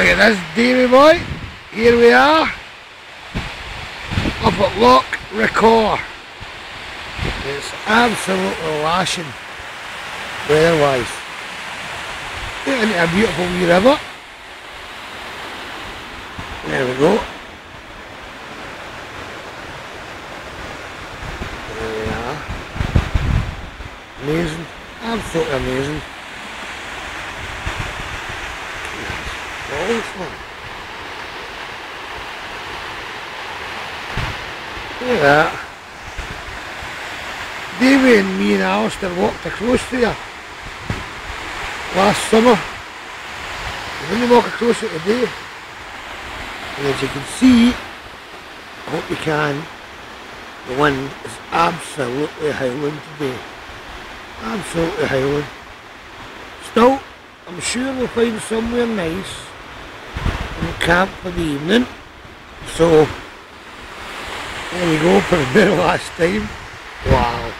Look at this Davy boy. Here we are. Up at Loch Riecawr. It's absolutely lashing weather-wise. Isn't it a beautiful wee river. There we go. There we are. Amazing. Absolutely amazing. Nice one. Look at that. Davey and me and Alistair walked across there last summer. We only walk across it today. And as you can see, I hope you can, the wind is absolutely howling today. Absolutely howling. Still, I'm sure we'll find somewhere nice camp for the evening. So, there we go for the very last time. Wow.